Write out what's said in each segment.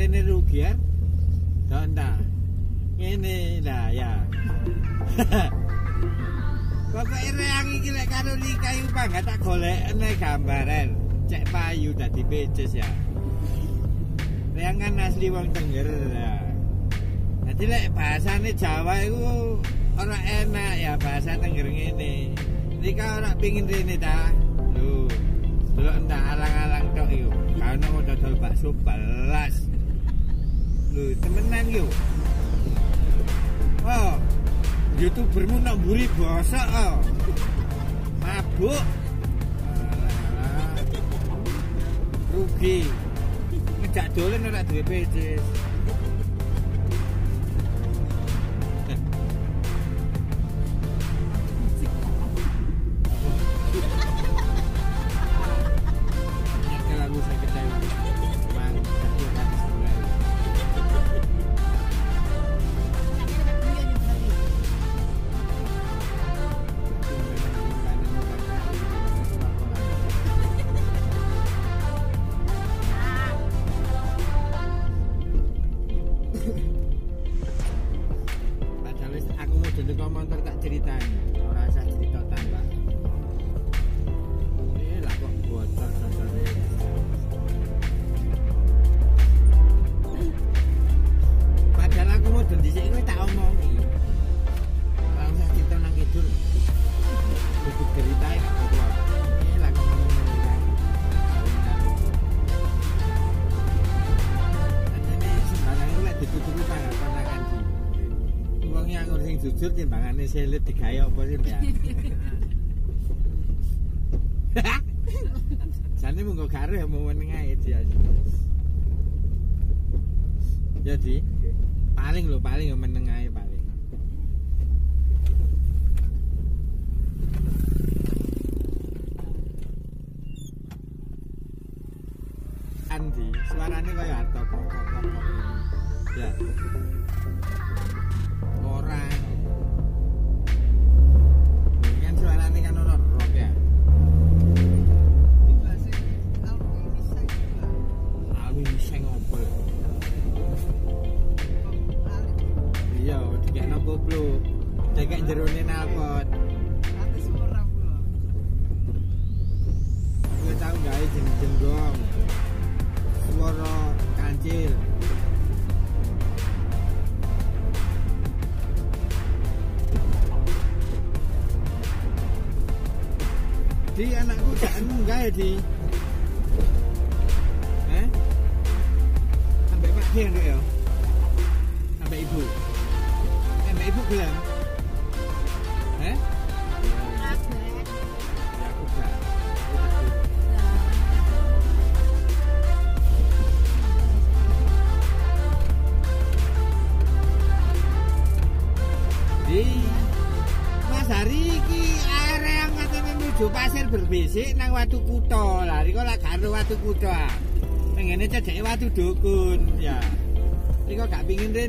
rene rugi ya. Donta. Ngene lah ya. Bapak reang iki lek karo kayu pangga tak golekne gambaran. Cek payu dadi peces ya. Reang kan asli wong Tengger ya. Jadi lek bahasane Jawa iku ora enak ya bahasa Tengger ngene. Nika ora pengin rene ta. Lho. Delok entak alang-alang tok iku. Kaono mau dodol bakso balas. Lho, temenan yo. Oh. YouTubermu nak mburi bosok oh. Mabuk. Alah. Rugi. Ngejak dolen ora duwe PC. Sing jujur timbangane selit digawe apa sih, ya? Jane mung karo ya mau meneng ae dia. Jadi paling lho paling ya meneng ae paling. Andi, suaranya kayak kok kok kok kok. Ya.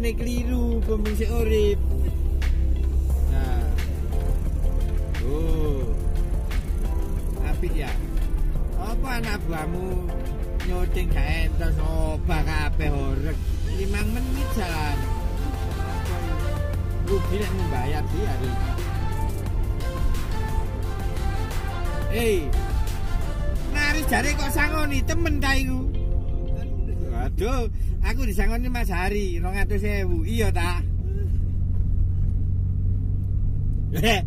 Rene keliru pemisi urip. Nah. Oh. Apik ya. Apa anak buahmu nyuting gak entos obah kabeh horeg. 5 menit jalan. Rugi nek membayar di hari ini. Eh, nari jare kok sangoni temen iku? Waduh, aku disangoni Mas Hari 200.000. Iya ta? Eh.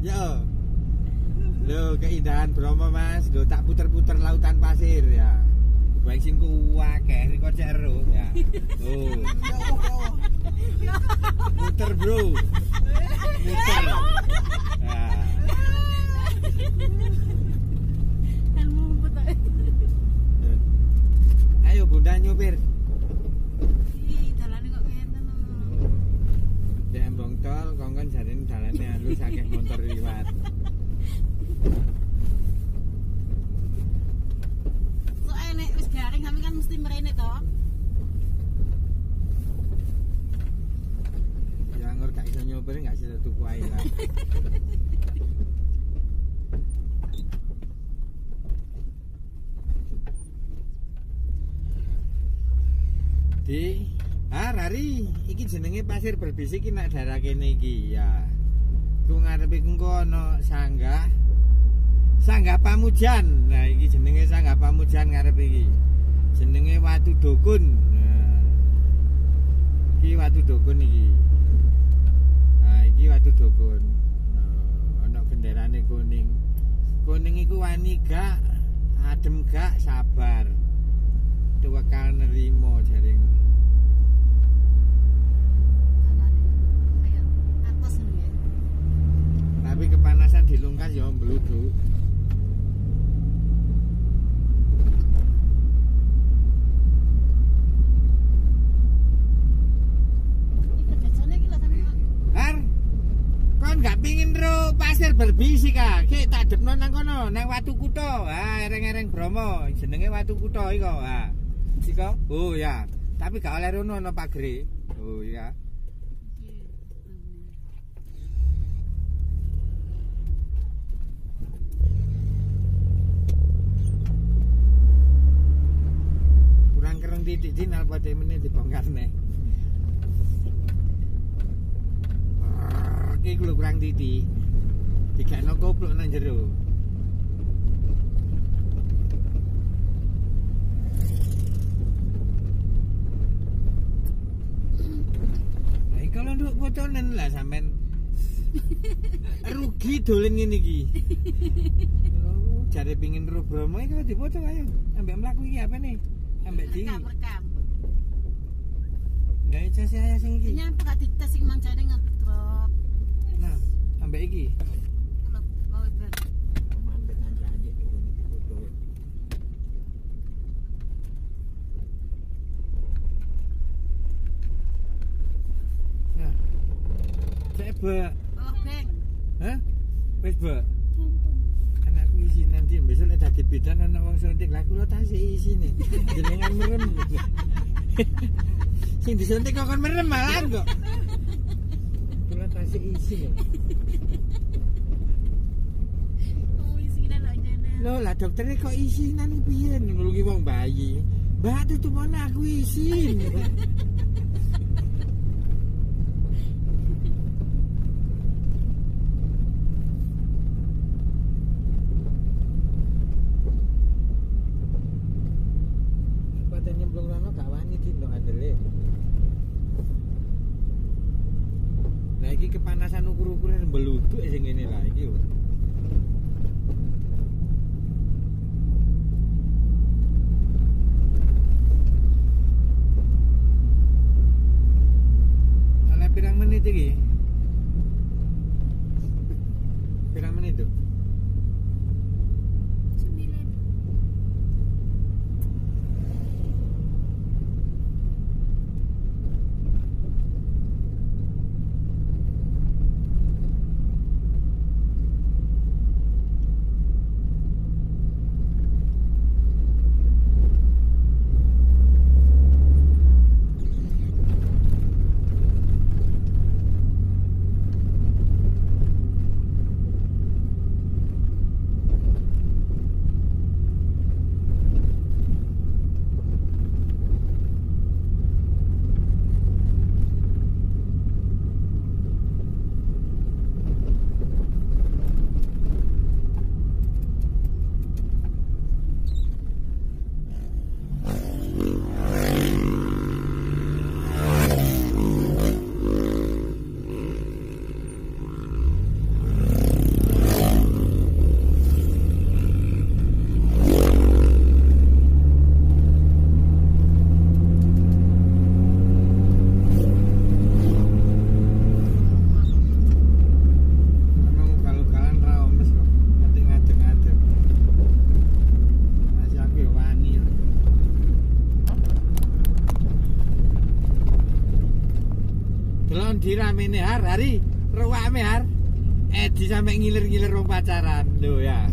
Yo. Loh, keindahan Bromo Mas. Loh, tak puter-puter lautan pasir ya. Bensin ku akeh riko cek ero ya. Oh. Muter, Bro. Muter. Ya. Ayo Bunda nyupir. Di embong tol kongkon jarene dalane halus akeh motor liwat. Enek wis garing kami kan mesti merene toh. Ya ngur gak iso nyupir gak iso tuku ae lah. Di Ah, Rari, iki jenenge pasir berbisi iki nak daerah kene iki ya. Ku ngarepe ku ono sanggah. Sanggah Pamujan. Nah, iki jenenge sanggah Pamujan ngarepe iki. Jenenge Watu Dukun. Nah. Iki Watu Dukun iki. Nah, iki Watu Dukun. Nah, ono benderane kuning. Kuning iku wani gak, adem gak, sabar. Nerimo kayak atas nih ya Tapi kepanasan dilungkas ya mbludu. ini kerjanya gila kan Har, kon gak pingin ro pasir berbisi kah? Ki tak depno nang kono, nang Watu Kutho. Ha, ereng-ereng Bromo, jenenge Watu Kutho iko. Ha. Iko? Oh ya. Tapi gak oleh rono ono pagre. Oh ya. Kurang titik di nalpot menit dibongkar nih. Iki kurang titik. Dikakno koplok nang jero. Lah iki kalau nduk poconen lah sampean rugi dolen ngene iki. Jare pingin ro Bromo iki kalau dipoto ayo. Ambek mlaku iki apa nih? Ambek di. rekam rekam Gawe jas aja sing iki. ini apa gak dites sing mancane ngedrop Nah, ambek iki. kalau bawa ben Mandek anjir anjir di kono iki foto. Nah. Cek Mbak. Hah? Wis, Mbak. Anakku isi nanti besok lek dadi bidan ana wong suntik lah kula tasih isine. Jenengan merem. Sing disuntik kok kon merem malah kok. Kula tasih isi ya. oh isi dan aja Loh lah dokternya kok isinan iki piye nulungi wong bayi. Mbak tutup mana aku isin. Delon diramene har hari ruwame har. Edi sampe ngiler-ngiler wong pacaran lho ya.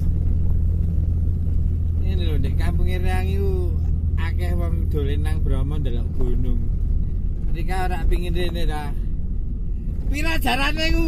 Ini lho nek kampung Irang iku akeh wong dolen nang Bromo ndelok gunung. Ketika ora pingin rene dah. Pira jarane ku?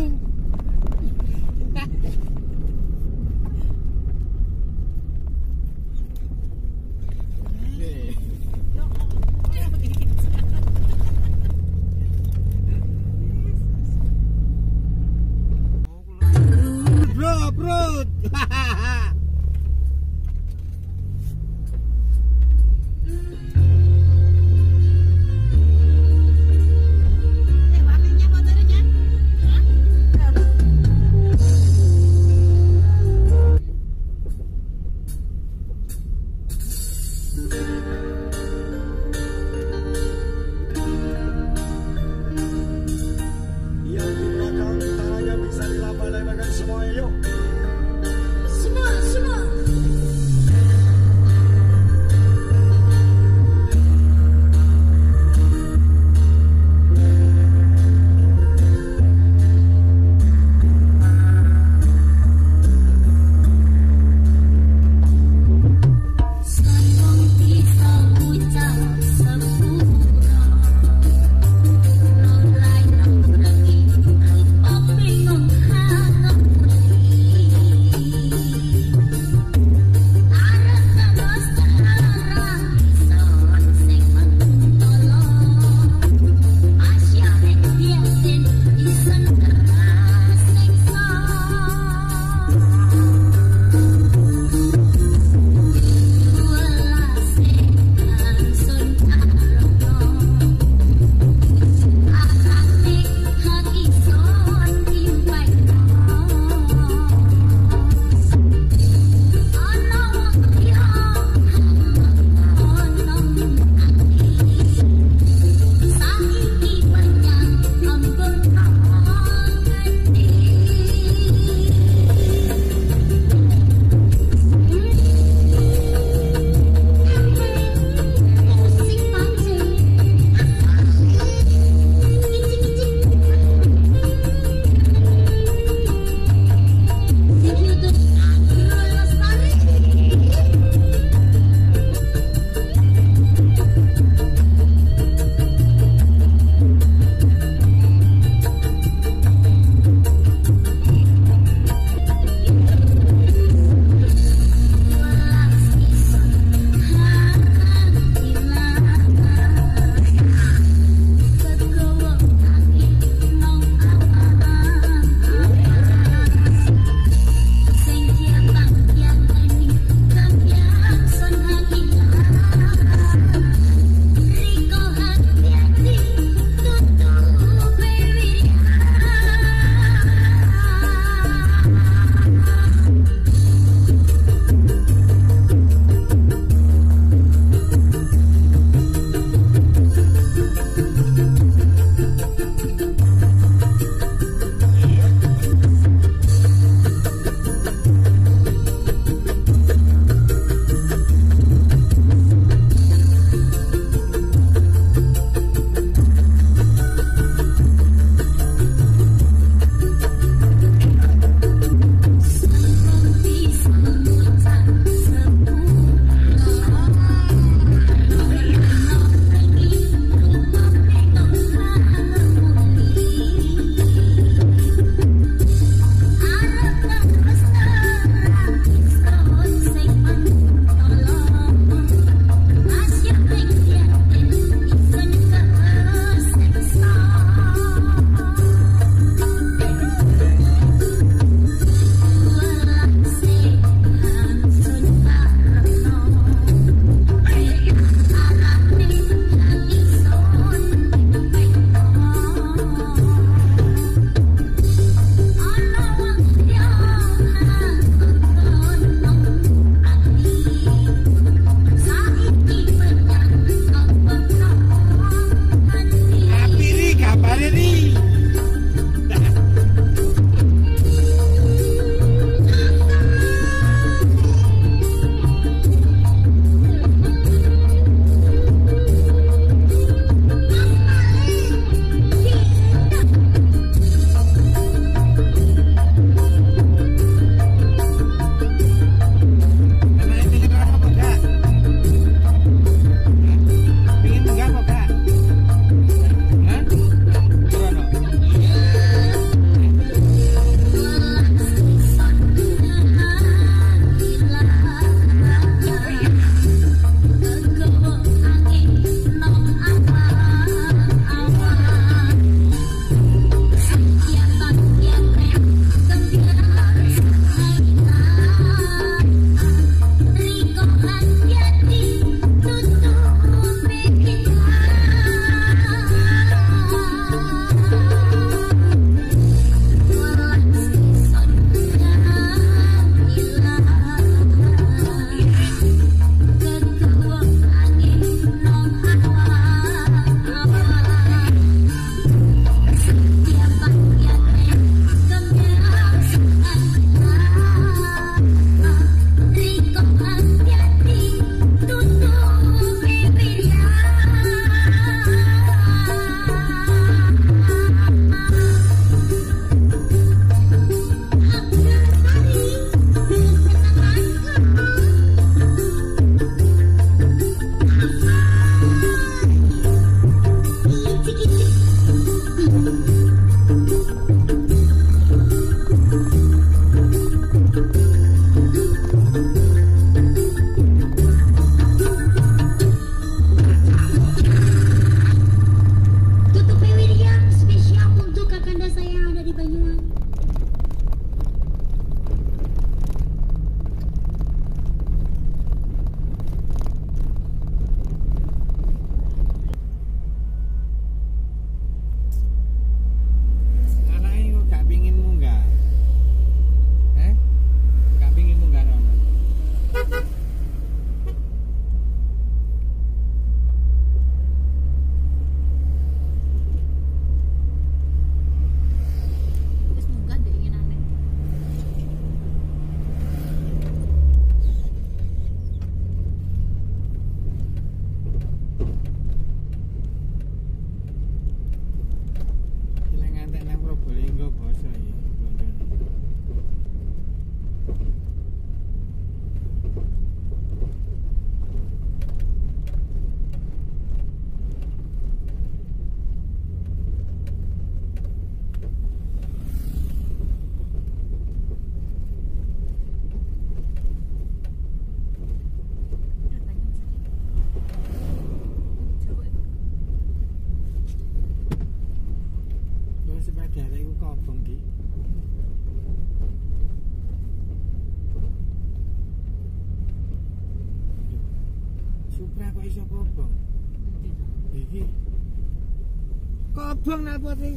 phương nào vừa đi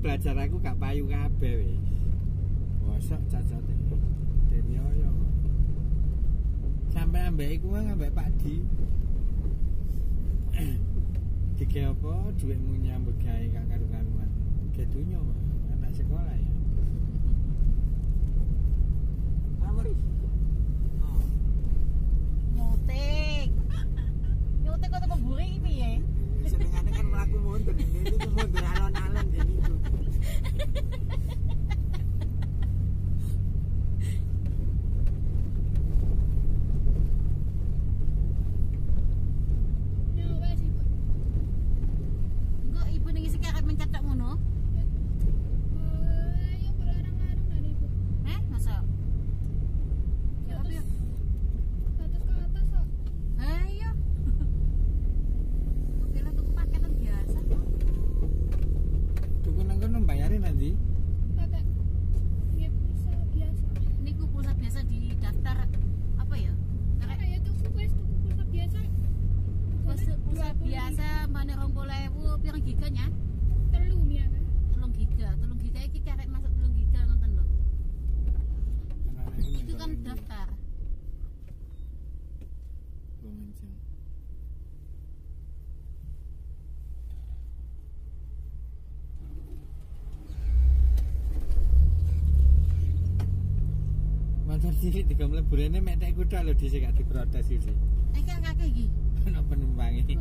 belajar aku gak payu kabeh wis. Bosok cacote. Dene oyo. Sampai ambek iku ambek Pak Di. Dike apa duitmu nyambut gawe gak karu-karuan. Kedunya anak sekolah ya. Amaris. Oh. Nyotek. Nyotek kok teko mburi iki piye? Senengane kan mlaku mundur, ini itu mundur alon-alon jadi itu. Engko ibu ning isi karep mencetok ngono. Eh, masa? Ya apa ya? Ayo. Oke lah tuku paketan biasa. Tuku nang kono bayarin nanti. Niku pulsa biasa di daftar apa ya? Karek pulsa, pulsa biasa mbane 20.000 pirang giganya? 3 giga. 3 giga iki karek masuk 3 giga nonton lho. Itu kan daftar. Pemenceng. Cilik tiga mlebu rene mek tek kuda lho dhisik gak diprotes iki. Eh kan kakek iki. Ono penumpange. Nanti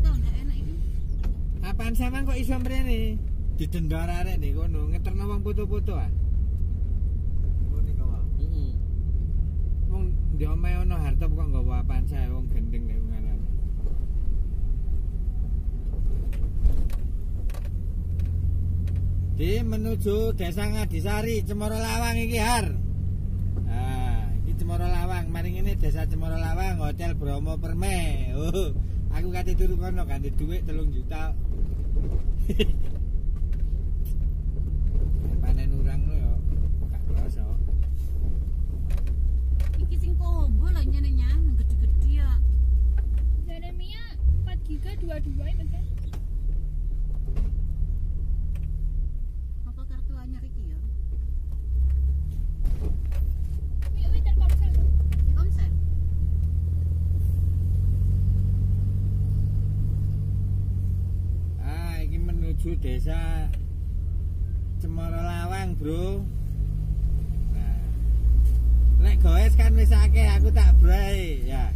tau ndak enak iki. Apaan sampean kok iso mrene? Didendor arek nih kono ngeterno wong foto-foto ah. Oh, ini kau. Heeh. Wong ndi omahe ono hartop kok nggawa apaan sae wong Di menuju Desa Ngadisari, Cemoro Lawang iki har. Nah, iki Cemoro Lawang, mari ini Desa Cemoro Lawang, Hotel Bromo Perme. Oh, aku kate turu kono ganti dhuwit 3 juta. goes kan wis akeh, aku tak brai, ya.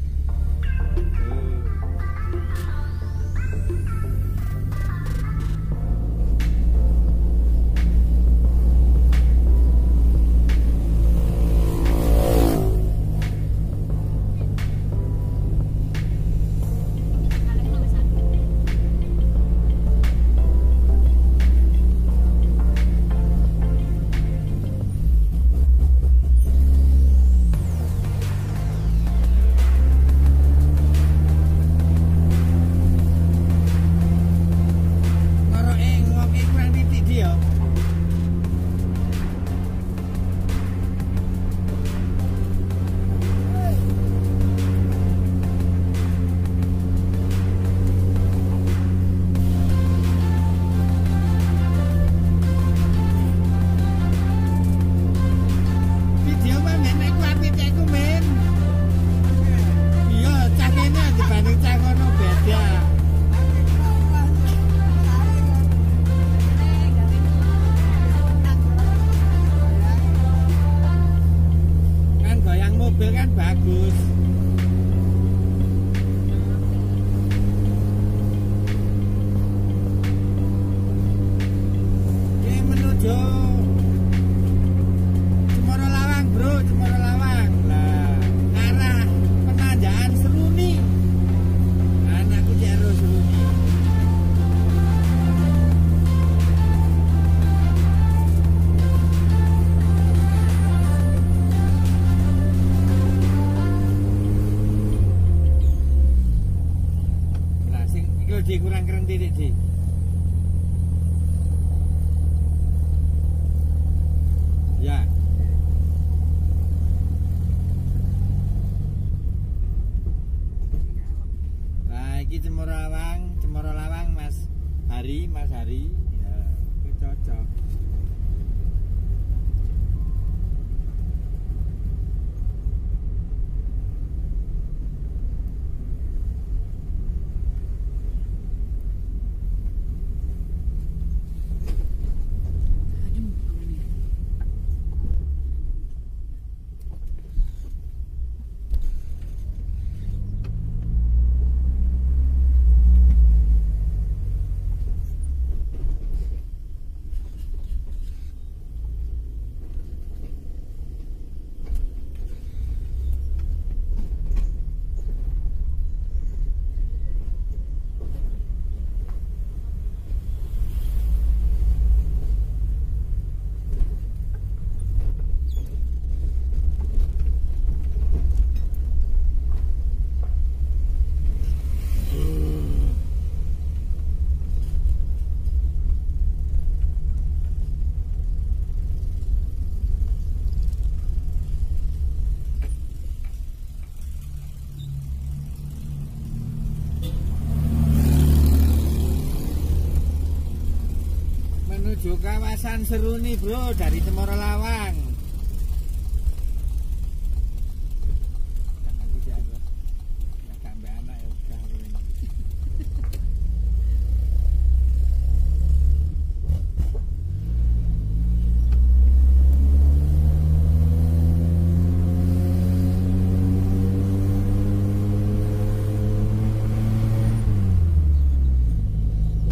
Menuju kawasan Seruni bro dari Cemoro Lawang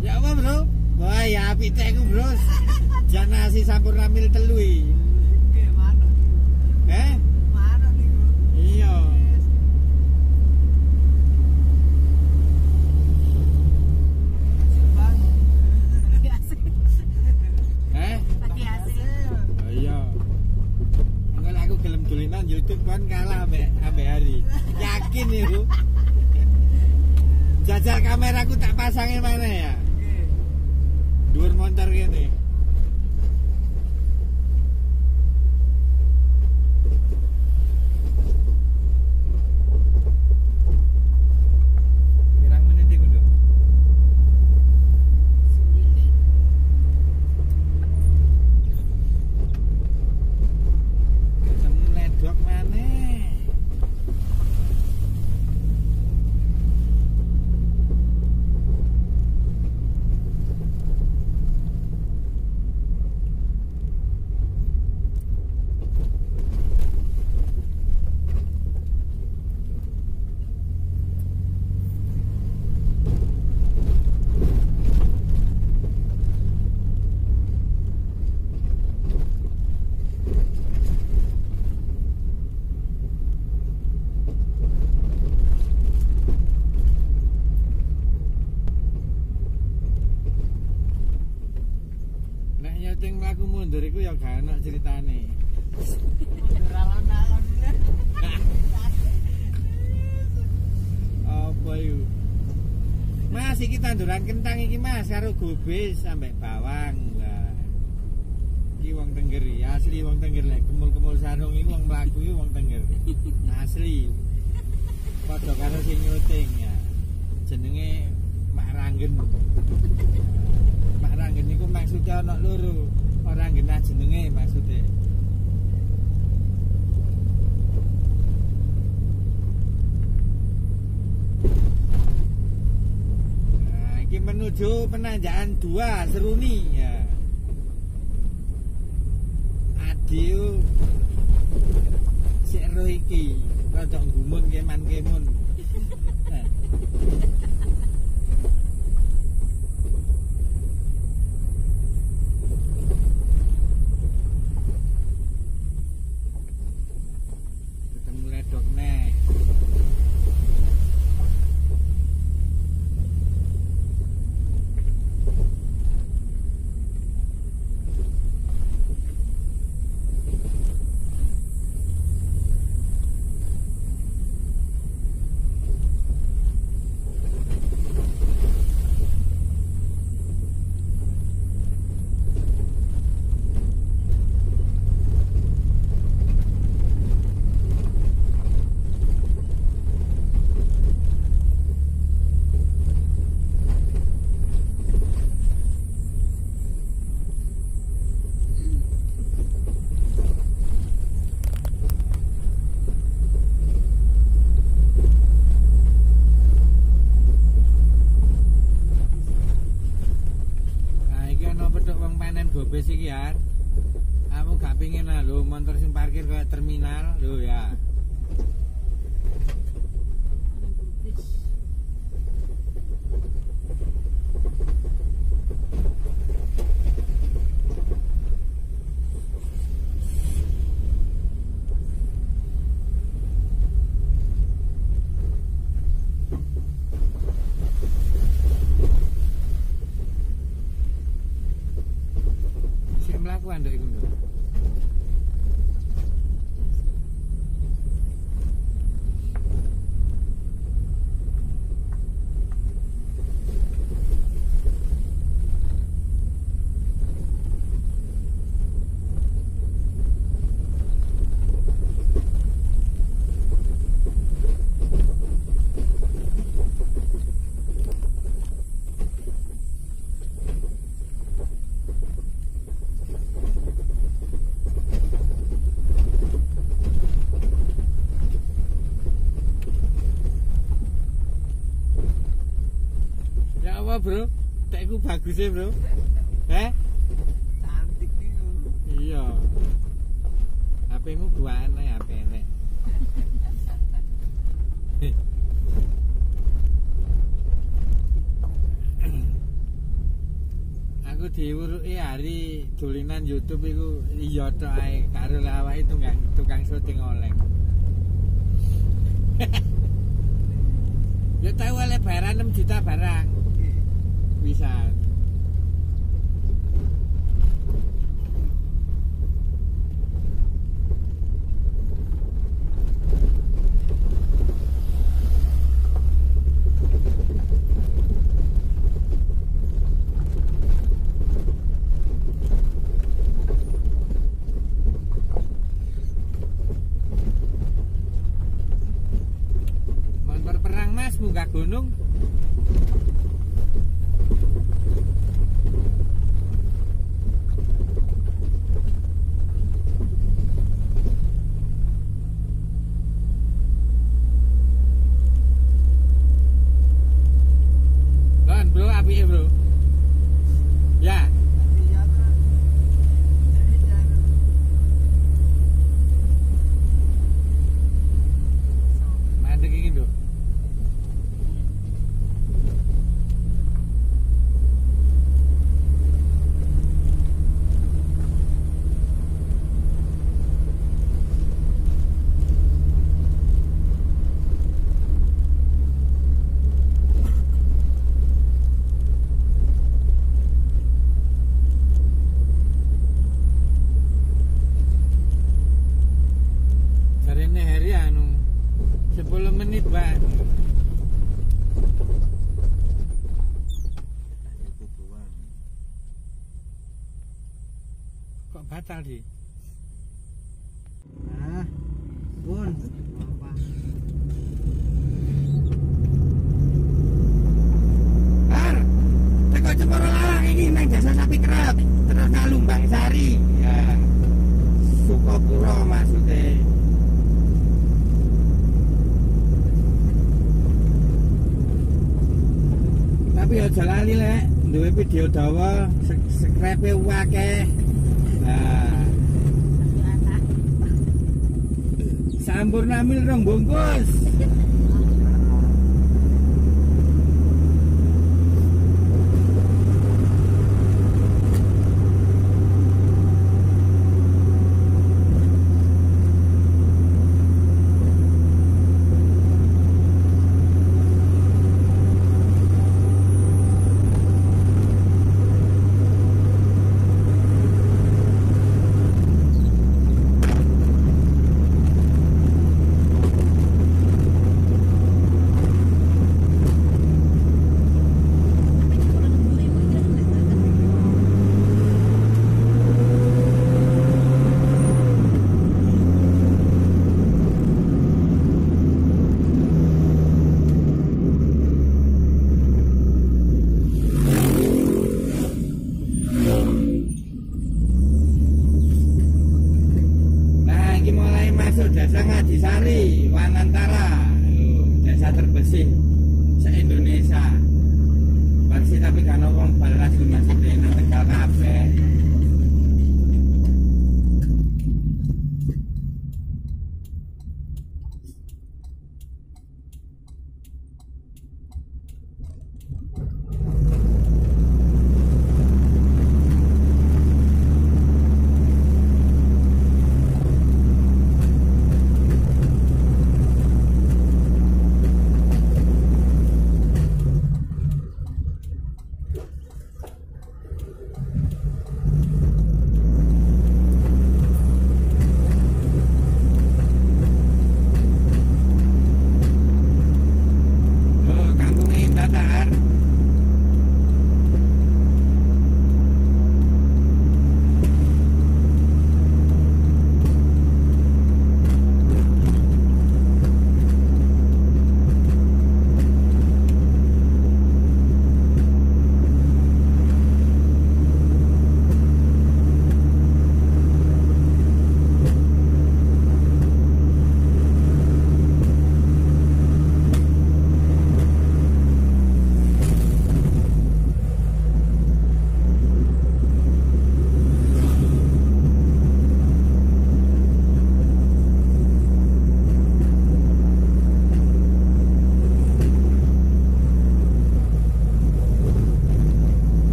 ya. Ya apa bro? Wah, ya apik teh Bros. Jan nasi sampur ramil telu iki. Gobis sampai bawang. Wah. Iki wong Tengger ya, asli wong Tengger lek kemul-kemul sarung iki wong mlaku iki wong Tengger. Asli. Padha karo sing nyuting ya. Jenenge Mak Ranggen. Mak Ranggen iku maksudnya ana loro. Ora genah jenenge maksudnya. Nah, iki menuju penanjakan 2 Seruni ya. Adiu sik ero iki gumun keman kemun. bro. Teku bagus ya bro. Eh cantik iya. HP mu gua aneh HP ini aku diuruki hari dolinan YouTube iku iya tuh Wewek wake. Nah. nah. Sampurna mil rong bungkus.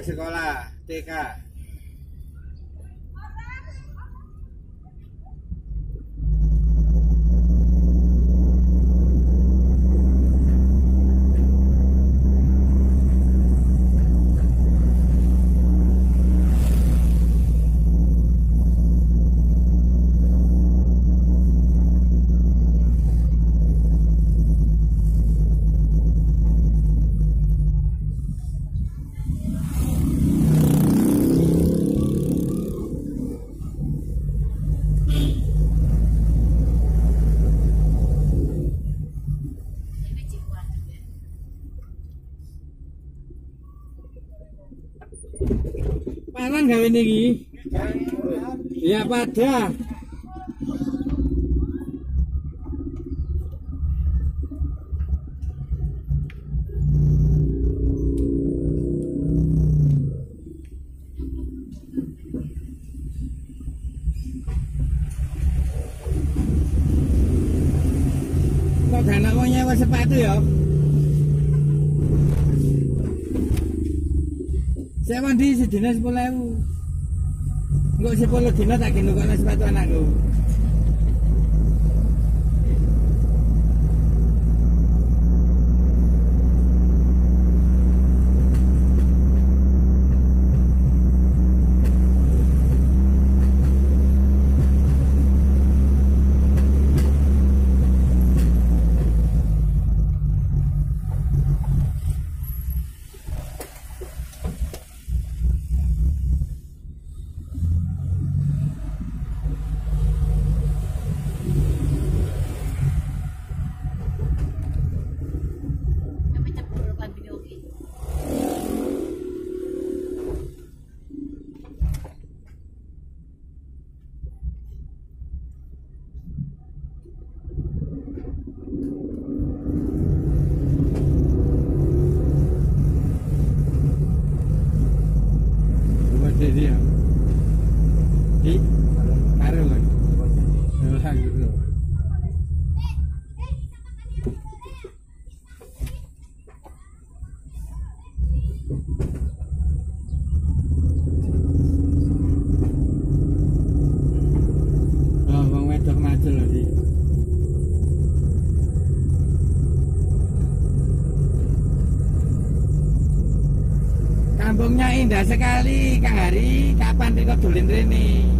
Mapak sekolah TK. Ya pada. Kok gak nak mau nyewa sepatu ya? Saya mandi sedina sepuluh ewu. Sepuluh dina tak kena kok sepatu anakku. Kami cepur kan video ini. Buat dia. Di karo kan. Lah gitu. Oh, wong wedok maju lho, Di. Kampungnya indah sekali, Kang Hari. Kapan Riko dolin rene?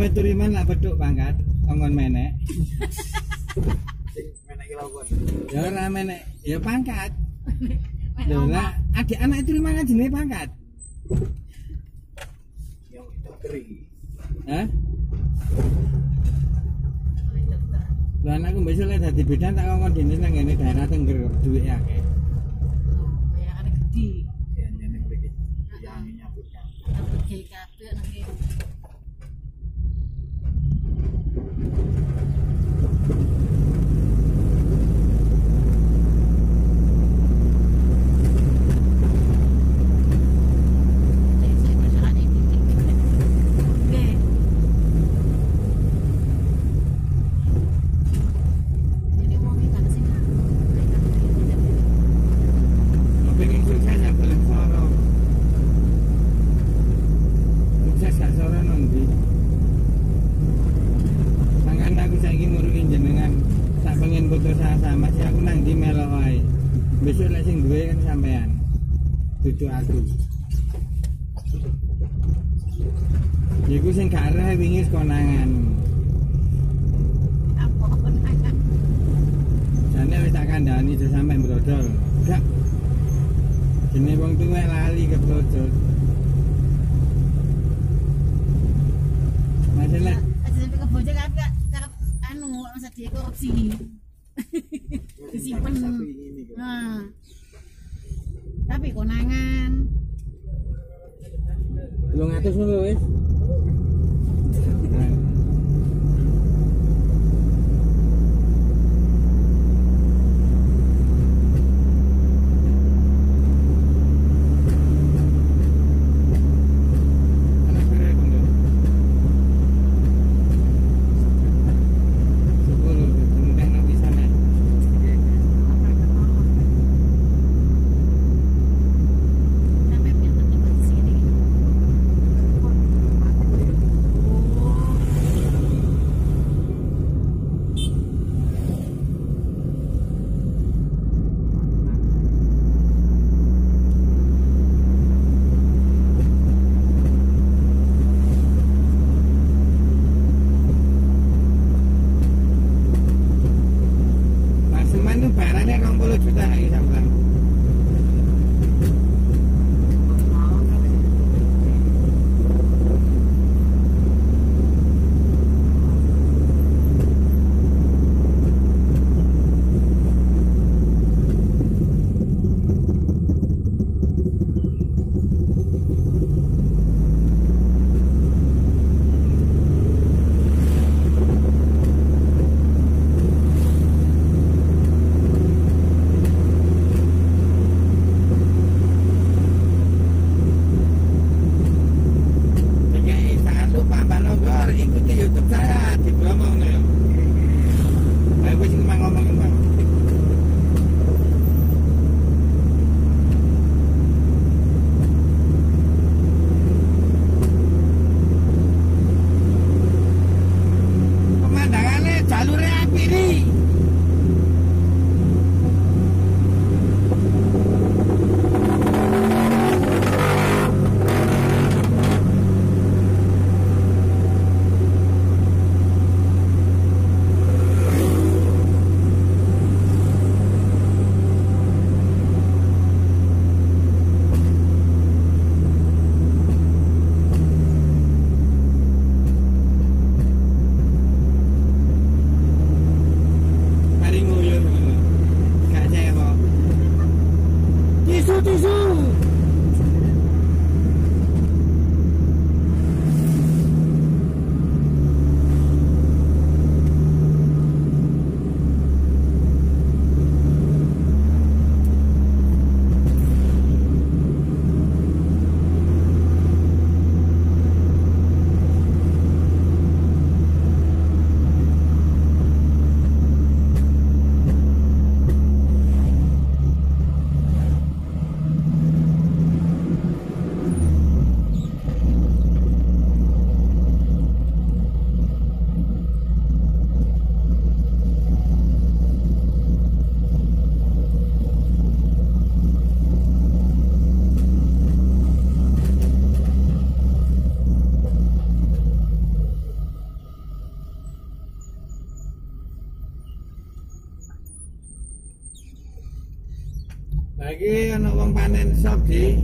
Pamit turiman lah beduk pangkat, ongon menek. menek kilauan. Ya ora menek, ya pangkat. Lho adik anak itu turiman kan jenenge pangkat. Yang dokter Hah? Lah anakku mbek dadi bidan tak ngomong dinis nang ngene daerah Tengger duwe akeh. see wong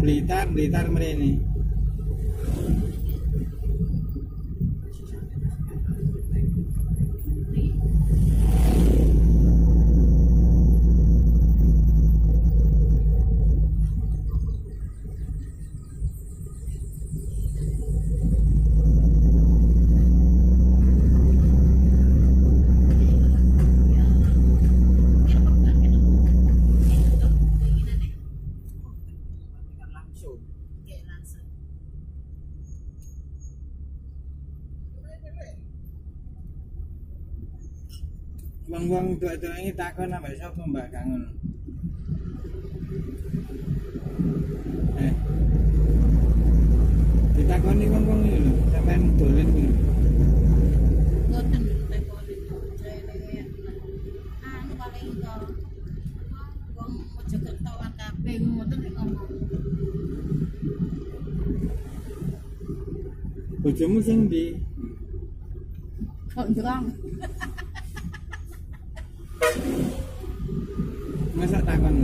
Blitar, Blitar mrene. Ini takon ambek sapa Mbak Kangen. Eh. Ditakoni wong-wong iki lho, sampean dolen iki. Ngoten tekoni. Jane anu paling to. Wong Mojokerto kan kabeh ngoten nek ngomong. Bojomu sing ndi? Kok njrong. Masa takon.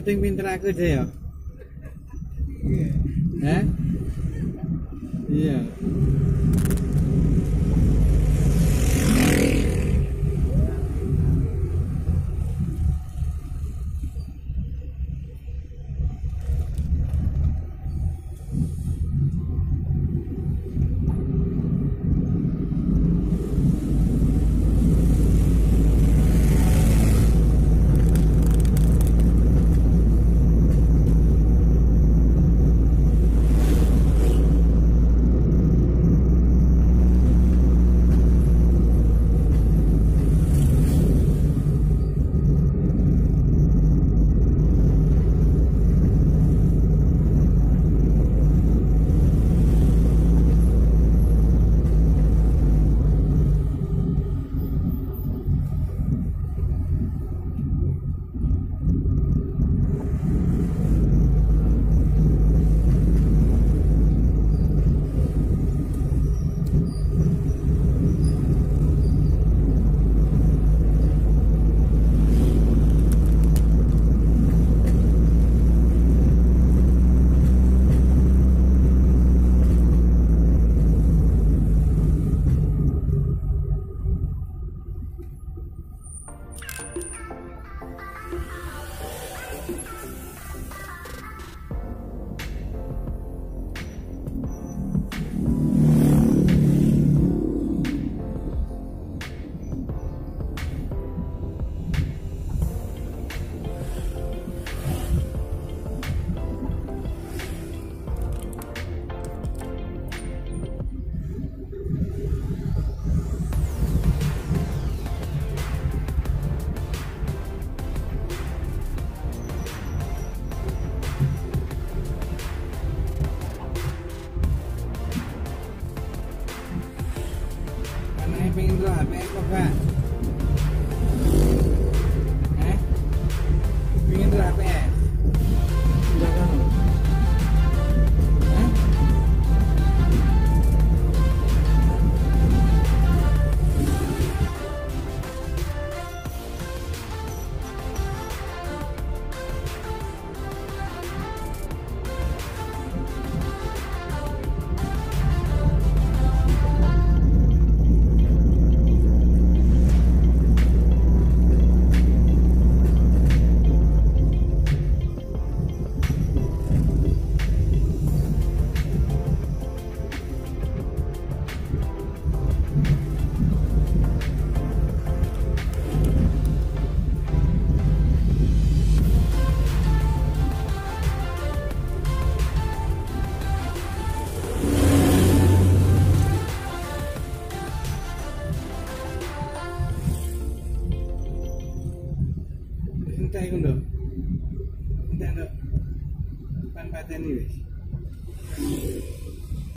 Nyeting pinter aku deh ya. Hah? Iya.